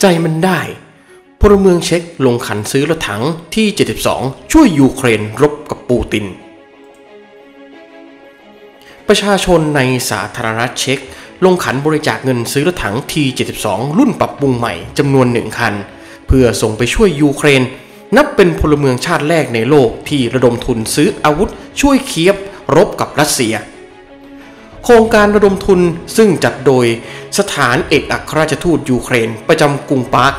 ใจมันได้พลเมืองเช็กลงขันซื้อรถถังที่ 72 ช่วยยูเครนรบกับปูติน ประชาชนในสาธารณรัฐเช็กลงขันบริจาคเงินซื้อรถถัง T72 รุ่นปรับปรุงใหม่จำนวนหนึ่งคัน เพื่อส่งไปช่วยยูเครน นับเป็นพลเมืองชาติแรกในโลกที่ระดมทุนซื้ออาวุธช่วยเคียบรบกับรัสเซีย โครงการระดมทุนซึ่งจัดโดยสถานเอกอัครราชทูตยูเครน ประจำกรุงปาร์ค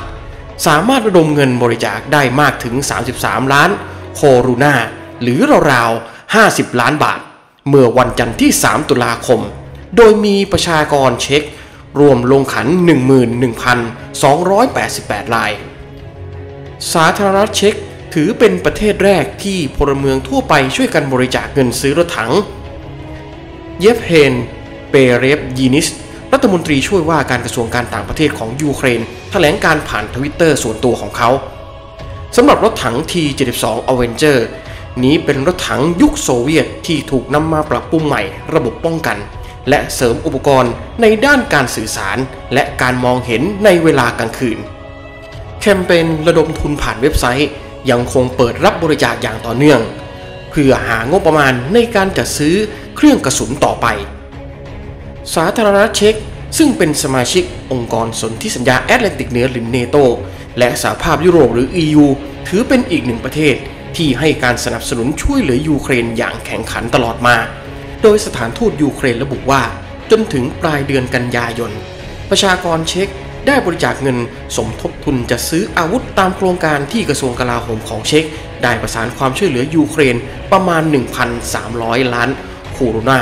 สามารถระดมเงินบริจาคได้มากถึง 33 ล้านโครูนาหรือราวๆ 50 ล้านบาท เมื่อวันจันทร์ที่ 3 ตุลาคม โดยมีประชากรเช็กรวมลงขัน 11,288 ราย สาธารณรัฐเช็กถือเป็นประเทศแรกที่พลเมืองทั่วไปช่วยกันบริจาคเงินซื้อรถถัง เยฟเฮน เปเรฟยีนิส รัฐมนตรีช่วยว่าการกระทรวงการต่างประเทศของยูเครน แถลงการผ่านทวิตเตอร์ส่วนตัวของเขาสำหรับรถถัง T72 Avenger นี้เป็นรถถังยุคโซเวียตที่ถูกนำมาปรับปรุงใหม่ระบบป้องกัน และเสริมอุปกรณ์ในด้านการสื่อสาร และการมองเห็นในเวลากลางคืน แคมเปญระดมทุนผ่านเว็บไซต์ ยังคงเปิดรับบริจาคอย่างต่อเนื่อง เพื่อหางบประมาณในการจัดซื้อ เครื่องกระสุนต่อไป สาธารณรัฐเช็กซึ่งเป็นสมาชิกองค์กรสนธิสัญญาแอตแลนติกเหนือหรือเนโตและสหภาพยุโรปหรือ EU ถือเป็นอีกหนึ่งประเทศที่ให้การสนับสนุนช่วยเหลือยูเครนอย่างแข่งขันตลอดมา โดยสถานทูตยูเครนระบุว่า จนถึงปลายเดือนกันยายน ประชากรเช็กได้บริจาคเงินสมทบทุนจะซื้ออาวุธตามโครงการที่กระทรวงกลาโหมของเช็กได้ประสานความช่วยเหลือยูเครนประมาณ 1,300 ล้าน คูโรนา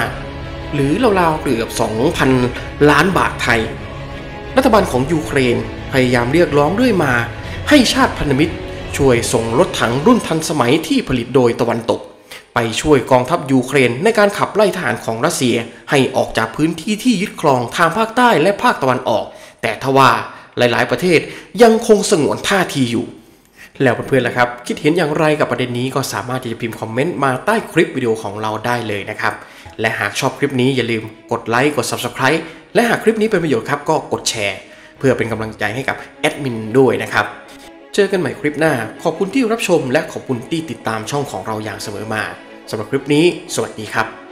หรือราวๆเกือบ 2,000 ล้านบาทไทย รัฐบาลของยูเครนพยายามเรียกร้องเรื่อยมา ให้ชาติพันธมิตร ช่วยส่งรถถังรุ่นทันสมัยที่ผลิตโดยตะวันตก ไปช่วยกองทัพยูเครนในการขับไล่ทหารของรัสเซียให้ออกจากพื้นที่ที่ยึดครองทางภาคใต้และภาคตะวันออก แต่ทว่าหลายๆ ประเทศยังคงสงวนท่าทีอยู่ แล้วเพื่อนๆล่ะครับ คิดเห็นอย่างไรกับประเด็นนี้ก็สามารถที่จะพิมพ์คอมเมนต์มาใต้คลิปวิดีโอของเราได้เลยนะครับ และหากชอบคลิปนี้อย่าลืมกดไลค์กด Subscribe และหากคลิปนี้เป็นประโยชน์ครับก็กดแชร์ เพื่อเป็นกำลังใจให้กับแอดมินด้วยนะครับ เจอกันใหม่คลิปหน้า ขอบคุณที่รับชม และขอบคุณที่ติดตามช่องของเราอย่างเสมอมาสำหรับคลิปนี้ สวัสดีครับ